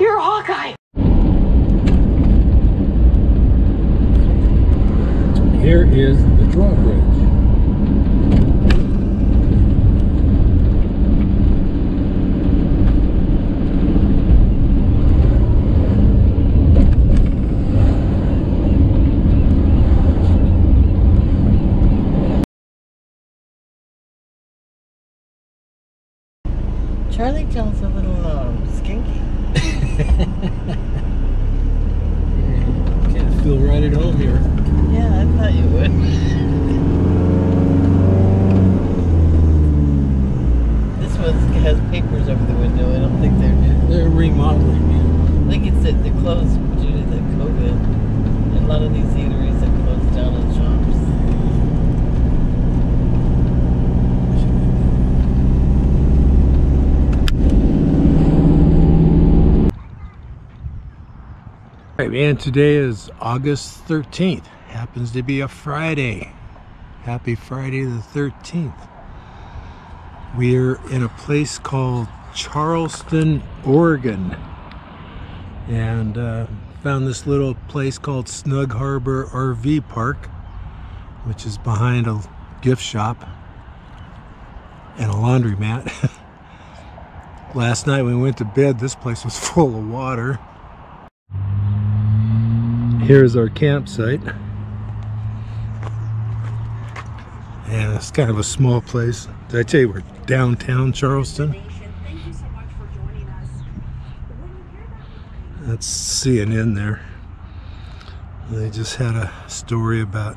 You're Hawkeye. Here is the drawbridge. Charlie John's a feel right at home here. Yeah, I thought you would. this one has papers over the window. I don't think they're new. They're remodeling, yeah. I think it's that they're closed due to the COVID. And a lot of these eateries have closed down and shops. All right, man, today is August 13th. Happens to be a Friday. Happy Friday the 13th. We're in a place called Charleston, Oregon. And uh, found this little place called Snug Harbor RV Park, which is behind a gift shop and a laundromat. Last night we went to bed, this place was full of water. Here's our campsite. And it's kind of a small place. Did I tell you we're downtown Charleston? That's CNN there. They just had a story about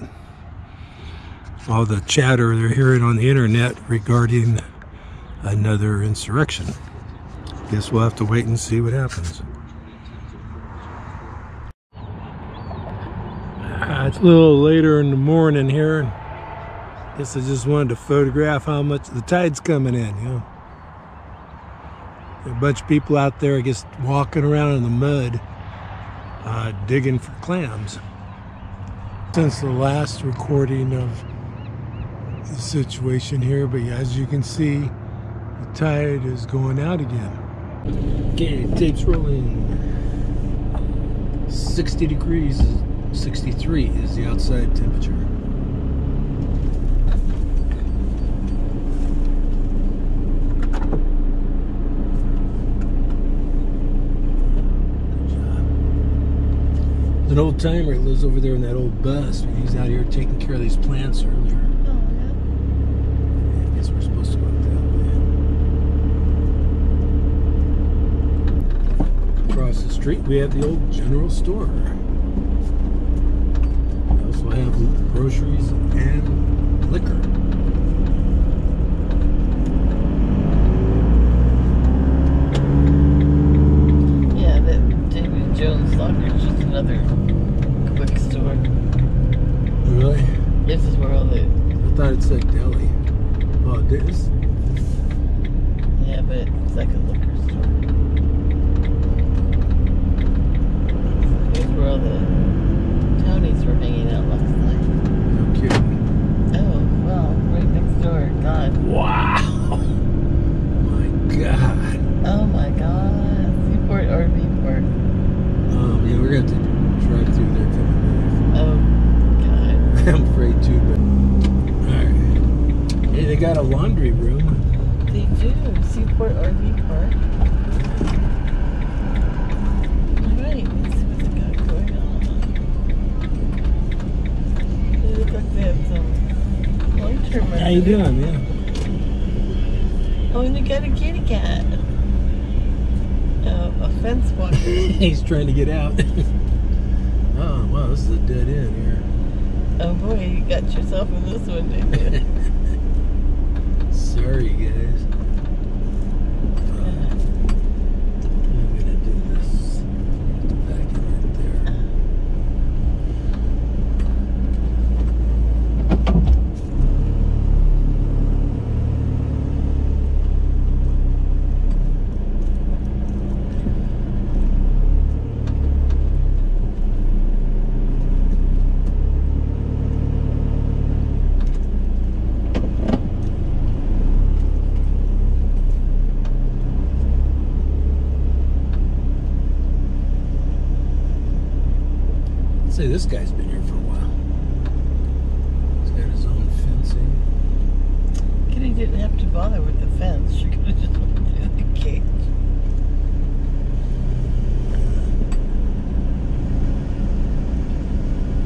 all the chatter they're hearing on the internet regarding another insurrection. Guess we'll have to wait and see what happens. Uh, it's a little later in the morning here. and Guess I just wanted to photograph how much the tide's coming in, you know. A bunch of people out there, I guess, walking around in the mud, uh, digging for clams. Since the last recording of the situation here, but as you can see, the tide is going out again. Okay, tape's rolling. 60 degrees 63 is the outside temperature. Good job. An old timer who lives over there in that old bus. He's out here taking care of these plants earlier. Oh I guess we're supposed to go that way. Across the street, we have the old general store. Have groceries and liquor. Yeah, that Davy Jones Locker is just another quick store. Really? This is where all the I thought it said deli. Oh, it is? yeah, but it's like a liquor store. Here's where all the Tonys were hanging out last night. No kidding. Oh, well, right next door. God. Wow! My God. Oh my God. Seaport RV Park. Um, yeah, we're going to have to drive through there coming Oh God. back. I'm afraid to, but. Alright. Hey, they got a laundry room. They do. Seaport RV Park. Alright, let's see what they got going on. They look like they have some long-term How you doing, yeah? Oh, and they got a kitty cat. Uh, a fence walker. He's trying to get out. oh, wow, this is a dead end here. oh boy, you got yourself in this one, didn't you? Sorry, guys. This guy's been here for a while. He's got his own fencing. Kitty didn't have to bother with the fence. She could have just through the cage.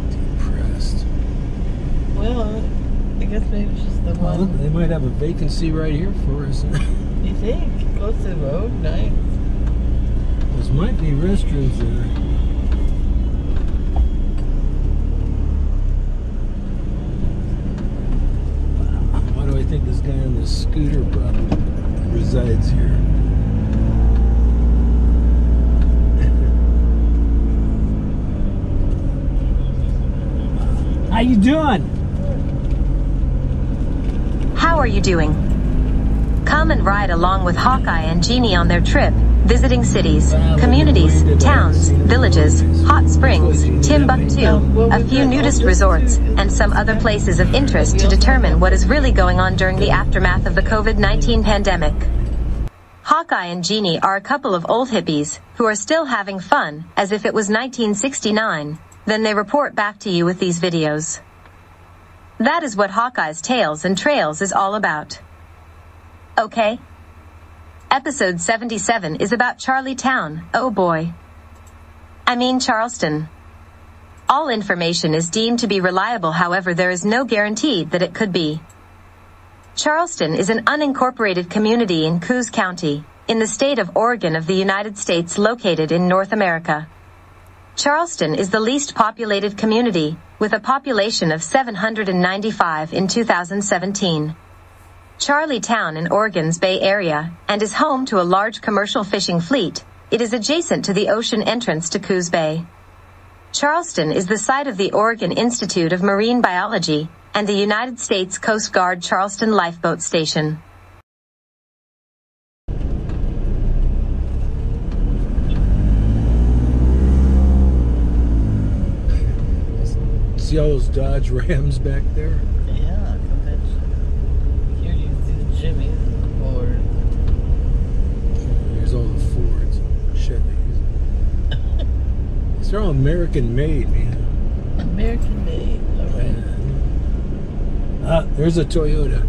Depressed. Well, I guess maybe it's just the Well, one. they might have a vacancy right here for us. You think? Close to the road? Nice. Those might be restrooms there. Why do I think this guy on this scooter probably resides here? How you doing? How are you doing? Come and ride along with Hawkeye and Jeannie on their trip, visiting cities, communities, towns, villages, hot springs, Timbuktu, a few nudist resorts, and some other places of interest to determine what is really going on during the aftermath of the COVID-19 pandemic. Hawkeye and Jeannie are a couple of old hippies who are still having fun as if it was 1969. Then they report back to you with these videos. That is what Hawkeye's Tales and Trails is all about. Okay? Episode 77 is about Charlie Town. Oh boy. I mean Charleston. All information is deemed to be reliable, however, there is no guarantee that it could be. Charleston is an unincorporated community in Coos County, in the state of Oregon of the United States located in North America. Charleston is the least populated community, with a population of 795 in 2017. Charlie Town in Oregon's Bay Area, and is home to a large commercial fishing fleet. It is adjacent to the ocean entrance to Coos Bay. Charleston is the site of the Oregon Institute of Marine Biology and the United States Coast Guard Charleston Lifeboat Station. See all those Dodge Rams back there? Yeah, convention. Here you see the Jimmys and the Fords. There's all the Fords, Chevys. These are all American made, man. American made. All right. Ah, there's a Toyota.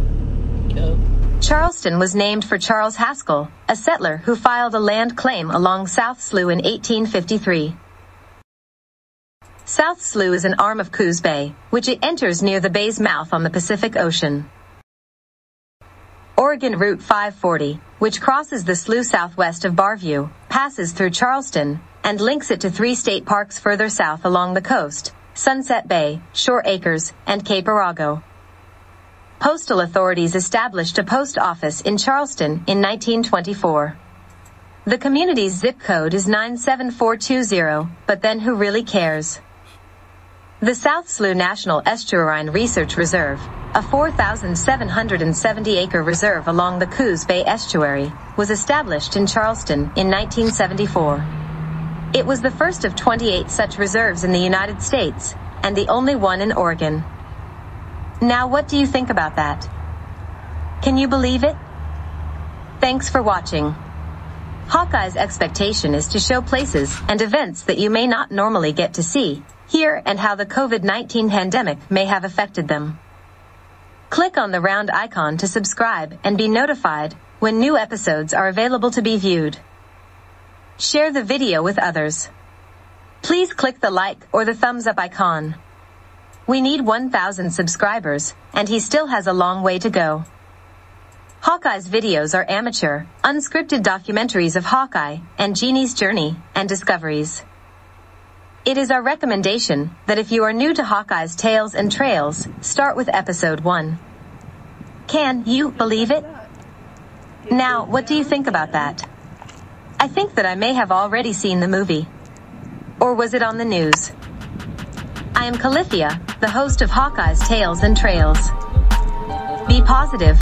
Go. Charleston was named for Charles Haskell, a settler who filed a land claim along South Slough in 1853. South Slough is an arm of Coos Bay, which it enters near the bay's mouth on the Pacific Ocean. Oregon Route 540, which crosses the slough southwest of Barview, passes through Charleston and links it to three state parks further south along the coast, Sunset Bay, Shore Acres, and Cape Arago. Postal authorities established a post office in Charleston in 1924. The community's zip code is 97420, but then who really cares? The South Slough National Estuarine Research Reserve, a 4,770 acre reserve along the Coos Bay Estuary, was established in Charleston in 1974. It was the first of 28 such reserves in the United States, and the only one in Oregon. Now, what do you think about that? Can you believe it? Thanks for watching. Hawkeye's expectation is to show places and events that you may not normally get to see, hear, and how the COVID-19 pandemic may have affected them. Click on the round icon to subscribe and be notified when new episodes are available to be viewed. Share the video with others. Please click the like or the thumbs up icon. We need 1,000 subscribers, and he still has a long way to go. Hawkeye's videos are amateur, unscripted documentaries of Hawkeye and Jeannie's journey and discoveries. It is our recommendation that if you are new to Hawkeye's Tales and Trails, start with episode 1. Can you believe it? Now, what do you think about that? I think that I may have already seen the movie. Or was it on the news? I am Calithia, the host of Hawkeye's Tales and Trails. Be positive,